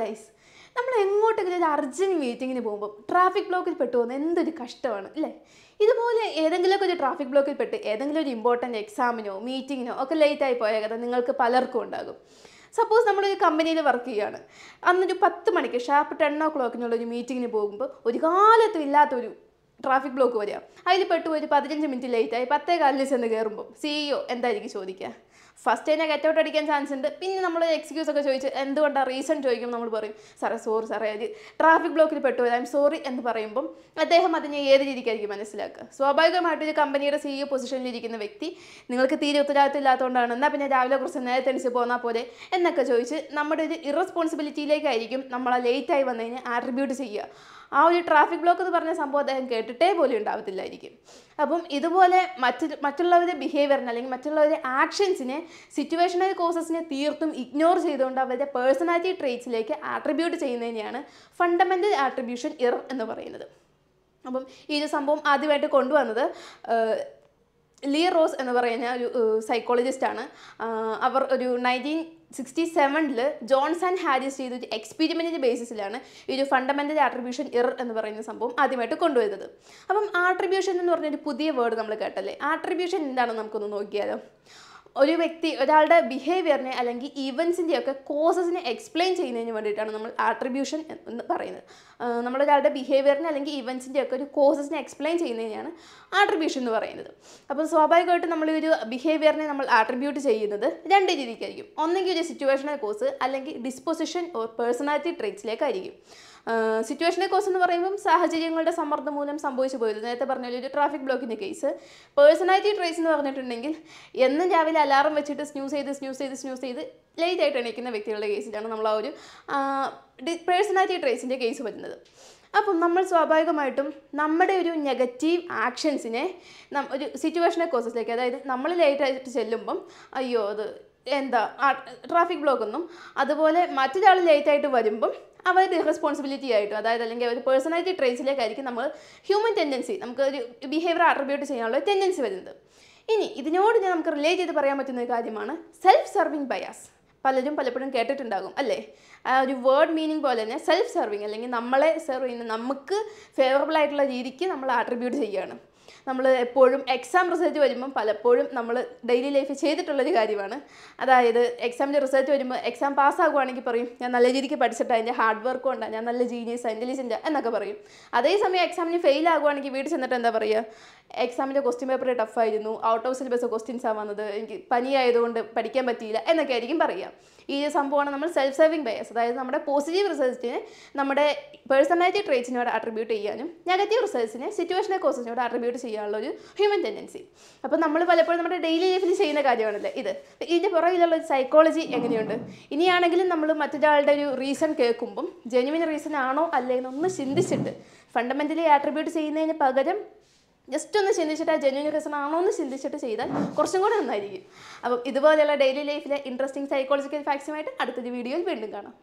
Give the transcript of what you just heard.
Guys നമ്മൾ എങ്ങോട്ടെങ്കിലും ഒരു അർജന്റ് മീറ്റിങ്ങിന് പോകുമ്പോൾ ട്രാഫിക് ബ്ലോക്കിൽ പെട്ടു പോകുന്ന എന്തൊരു കഷ്ടമാണ് അല്ലേ? ഇതുപോലെ ഏതെങ്കിലുമൊക്കെ ഒരു ട്രാഫിക് ബ്ലോക്കിൽ പെട്ട് ഏതെങ്കിലും ഒരു ഇമ്പോർട്ടന്റ് എക്സാമിനോ മീറ്റിങ്ങിനോ ഒക്കെ ലേറ്റായി പോയ കഥ നിങ്ങൾക്ക് പലർക്കും ഉണ്ടാകും. സപ്പോസ് നമ്മളൊരു കമ്പനിയിൽ വർക്ക് ചെയ്യുകയാണ്. അന്നൊരു പത്ത് മണിക്ക് ഷാർപ്പ് ടെൻ ഓ ക്ലോക്കിനുള്ള ഒരു മീറ്റിങ്ങിന് പോകുമ്പോൾ ഒരു കാലത്തും ഇല്ലാത്തൊരു ട്രാഫിക് ബ്ലോക്ക് വരിക. അതിൽ പെട്ടു ഒരു പതിനഞ്ച് മിനിറ്റ് ആയി. പത്തേ കാലിൽ ചെന്ന് കയറുമ്പോൾ സിഇഒ എന്തായിരിക്കും ചോദിക്കുക? ഫസ്റ്റ് തന്നെ ഗെറ്റ് ഔട്ട് അടിക്കാൻ ചാൻസ് ഉണ്ട്. പിന്നെ നമ്മൾ എക്സ്ക്യൂസ് ഒക്കെ ചോദിച്ച് എന്തുകൊണ്ടാണ് റീസൺ ചോദിക്കും നമ്മൾ പറയും സാറേ സോറി സാറേ അത് ട്രാഫിക് ബ്ലോക്കിൽ പെട്ടു ഐ എം സോറി എന്ന് പറയുമ്പം അദ്ദേഹം അതിനെ ഏത് രീതിക്കായിരിക്കും മനസ്സിലാക്കുക? സ്വാഭാവികമായിട്ട് ഒരു കമ്പനിയുടെ സിഇഒ പൊസിഷനിൽ ഇരിക്കുന്ന വ്യക്തി നിങ്ങൾക്ക് തീരെ ഉത്തരവാദിത്തം ഇല്ലാത്തതുകൊണ്ടാണ് എന്നാൽ പിന്നെ രാവിലെ കുറച്ച് നേരത്തെ തെളിച്ച് പോന്നാൽ പോലെ എന്നൊക്കെ ചോദിച്ച് നമ്മുടെ ഒരു ഇറസ്പോൺസിബിലിറ്റിയിലേക്കായിരിക്കും നമ്മൾ ആ ലേറ്റായി വന്നതിന് ആട്രിബ്യൂട്ട് ചെയ്യുക. ആ ഒരു ട്രാഫിക് ബ്ലോക്ക് എന്ന് പറഞ്ഞ സംഭവം അദ്ദേഹം കേട്ടിട്ടേ പോലും ഉണ്ടാവത്തില്ലായിരിക്കും. അപ്പം ഇതുപോലെ മറ്റ് മറ്റുള്ളവരുടെ ബിഹേവിയറിനെ അല്ലെങ്കിൽ മറ്റുള്ളവരുടെ ആക്ഷൻസിനെ സിറ്റുവേഷണൽ കോസസിനെ തീർത്തും ഇഗ്നോർ ചെയ്തുകൊണ്ട് അവരുടെ പേഴ്സണാലിറ്റി ട്രേറ്റ്സിലേക്ക് ആട്രിബ്യൂട്ട് ചെയ്യുന്നതിനെയാണ് ഫണ്ടമെന്റൽ ആട്രിബ്യൂഷൻ ഇറർ എന്ന് പറയുന്നത്. അപ്പം ഈ ഒരു സംഭവം ആദ്യമായിട്ട് കൊണ്ടുവന്നത് ലീ റോസ് എന്ന് പറയുന്ന ഒരു സൈക്കോളജിസ്റ്റാണ് അവർ ഒരു നയന്റീൻ സിക്സ്റ്റി സെവനിൽ ജോൺസ് ആൻഡ് ഹാരിസ് ചെയ്ത ഒരു എക്സ്പെരിമെന്റിന്റെ ബേസിസിലാണ് ഈ ഒരു ഫണ്ടമെന്റൽ ആട്രിബ്യൂഷൻ ഇർ എന്ന് പറയുന്ന സംഭവം ആദ്യമായിട്ട് കൊണ്ടുവരുന്നത്. അപ്പം ആട്രിബ്യൂഷൻ എന്ന് പറഞ്ഞൊരു പുതിയ വേർഡ് നമ്മൾ കേട്ടല്ലേ? ആട്രിബ്യൂഷൻ എന്താണെന്ന് നമുക്കൊന്ന് നോക്കിയാലോ. ഒരു വ്യക്തി ഒരാളുടെ ബിഹേവിയറിനെ അല്ലെങ്കിൽ ഈവൻസിന്റെ ഒക്കെ കോസസിനെ എക്സ്പ്ലെയിൻ ചെയ്യുന്നതിന് വേണ്ടിയിട്ടാണ് നമ്മൾ ആട്രിബ്യൂഷൻ എന്ന് പറയുന്നത്. നമ്മളൊരാളുടെ ബിഹേവിയറിനെ അല്ലെങ്കിൽ ഈവൻസിന്റെ ഒക്കെ ഒരു കോസസിനെ എക്സ്പ്ലെയിൻ ചെയ്യുന്നതിനാണ് ആട്രിബ്യൂഷൻ എന്ന് പറയുന്നത്. അപ്പോൾ സ്വാഭാവികമായിട്ടും നമ്മൾ ഒരു ബിഹേവിയറിനെ നമ്മൾ ആട്രിബ്യൂട്ട് ചെയ്യുന്നത് രണ്ട് രീതിക്കായിരിക്കും. ഒന്നെങ്കിൽ ഒരു സിറ്റുവേഷണൽ കോസ് അല്ലെങ്കിൽ ഡിസ്പൊസിഷൻ ഓർ പേഴ്സണാലിറ്റി ട്രേറ്റ്സിലേക്കായിരിക്കും സിറ്റുവേഷണൽ കോസ് എന്ന് പറയുമ്പം സാഹചര്യങ്ങളുടെ സമ്മർദ്ദം മൂലം സംഭവിച്ചു പോയത്. നേരത്തെ പറഞ്ഞ ഒരു ട്രാഫിക് ബ്ലോക്കിന്റെ കേസ് പേഴ്സണാലിറ്റി ട്രേസ് എന്ന് പറഞ്ഞിട്ടുണ്ടെങ്കിൽ എന്നും രാവിലെ അലാറം വെച്ചിട്ട് സ്ന്യൂസ് ചെയ്ത് സ്ന്യൂസ് ചെയ്ത് സ്ന്യൂസ് ചെയ്ത് ലേറ്റ് ആയിട്ട് എണീക്കുന്ന വ്യക്തികളുടെ കേസിലാണ് നമ്മൾ ആ ഒരു പേഴ്സണാലിറ്റി ട്രേസിന്റെ കേസ് വരുന്നത്. അപ്പം നമ്മൾ സ്വാഭാവികമായിട്ടും നമ്മുടെ ഒരു നെഗറ്റീവ് ആക്ഷൻസിനെ ഒരു സിറ്റുവേഷനെ കോസസിലേക്ക് അതായത് നമ്മൾ ലേറ്റ് ആയിട്ട് ചെല്ലുമ്പം അയ്യോ അത് എന്താ ട്രാഫിക് ബ്ലോക്കൊന്നും അതുപോലെ മറ്റൊരാൾ ലേറ്റ് ആയിട്ട് വരുമ്പം അവരുടെ റെസ്പോൺസിബിലിറ്റി ആയിട്ടും അതായത് അല്ലെങ്കിൽ ഒരു പേഴ്സണാലിറ്റി ട്രേസിലേക്കായിരിക്കും നമ്മൾ ഹ്യൂമൻ ടെൻഡൻസി നമുക്ക് ഒരു ബിഹേവിയർ അട്രിബ്യൂട്ട് ചെയ്യാനുള്ള ടെൻഡൻസി വരുന്നത്. ഇനി ഇതിനോട് ഞാൻ നമുക്ക് റിലേറ്റ് ചെയ്ത് പറയാൻ പറ്റുന്ന ഒരു കാര്യമാണ് സെൽഫ് സർവിങ് ബയാസ് പലരും പലപ്പോഴും കേട്ടിട്ടുണ്ടാകും അല്ലേ? ആ ഒരു വേർഡ് മീനിങ് പോലെ തന്നെ സെൽഫ് സർവിങ് അല്ലെങ്കിൽ നമ്മളെ സെർവ് ചെയ്യുന്ന നമുക്ക് ഫേവറബിൾ ആയിട്ടുള്ള രീതിക്ക് നമ്മൾ ആട്രിബ്യൂട്ട് ചെയ്യുകയാണ്. നമ്മൾ എപ്പോഴും എക്സാം റിസൾട്ട് വരുമ്പം പലപ്പോഴും നമ്മൾ ഡെയിലി ലൈഫ് ചെയ്തിട്ടുള്ളൊരു കാര്യമാണ്. അതായത് എക്സാമിന്റെ റിസൾട്ട് വരുമ്പോൾ എക്സാം പാസ്സാകുവാണെങ്കിൽ പറയും ഞാൻ നല്ല രീതിക്ക് പഠിച്ചിട്ടാണ് എന്റെ ഹാർഡ് വർക്ക് കൊണ്ടാണ് ഞാൻ നല്ല ജീനിയസ് ഇന്റലിജന്റ് എന്നൊക്കെ പറയും. അതേസമയം എക്സാമിന് ഫെയിൽ ആകുവാണെങ്കിൽ വീട്ടിൽ ചെന്നിട്ട് എന്താ പറയുക എക്സാമിന്റെ ക്വസ്റ്റ്യൻ പേപ്പർ ടഫായിരുന്നു ഔട്ട് ഓഫ് സിലബസ് ക്വസ്റ്റ്യൻസ് ആണ് വന്നത് എനിക്ക് പനിയായതുകൊണ്ട് പഠിക്കാൻ പറ്റിയില്ല എന്നൊക്കെ ആയിരിക്കും പറയുക ഈ സംഭവമാണ് നമ്മൾ സെൽഫ് സർവിങ് ബയസ് അതായത് നമ്മുടെ പോസിറ്റീവ് റിസൾട്ടിനെ നമ്മുടെ പേഴ്സണാലിറ്റി ട്രേറ്റ്സിനോട് അട്രിബ്യൂട്ട് ചെയ്യാനും നെഗറ്റീവ് റിസൾട്ട്സിനെ സിറ്റുവേഷനെ കോസിനോട് അട്രിബ്യൂട്ട് ചെയ്യാനുള്ള ഒരു ഹ്യൂമൻ ടെൻഡൻസി അപ്പോൾ നമ്മൾ പലപ്പോഴും നമ്മുടെ ഡെയിലി ലൈഫിൽ ചെയ്യുന്ന കാര്യമാണല്ലേ? ഇത്. ഇതിന്റെ പുറകിലുള്ള ഒരു സൈക്കോളജി എങ്ങനെയുണ്ട്? ഇനിയാണെങ്കിലും നമ്മൾ മറ്റൊരാളുടെ ഒരു റീസൺ കേൾക്കുമ്പം ജെനുവിൻ റീസൺ ആണോ അല്ലേ എന്നൊന്ന് ചിന്തിച്ചിട്ട് ഫണ്ടമെന്റലി ആട്രിബ്യൂട്ട് ചെയ്യുന്നതിന് പകരം ജസ്റ്റ് ഒന്ന് ചിന്തിച്ചിട്ട് ആ ജെന്യൂൻ റീസൺ ആണോ എന്ന് ചിന്തിച്ചിട്ട് ചെയ്താൽ കുറച്ചും കൂടെ നന്നായിരിക്കും. അപ്പം ഇതുപോലെയുള്ള ഡെയിലി ലൈഫിലെ ഇൻട്രസ്റ്റിംഗ് സൈക്കോളജിക്കൽ ഫാക്ട്സുമായിട്ട് അടുത്തൊരു വീഡിയോയിൽ വീണ്ടും കാണാം.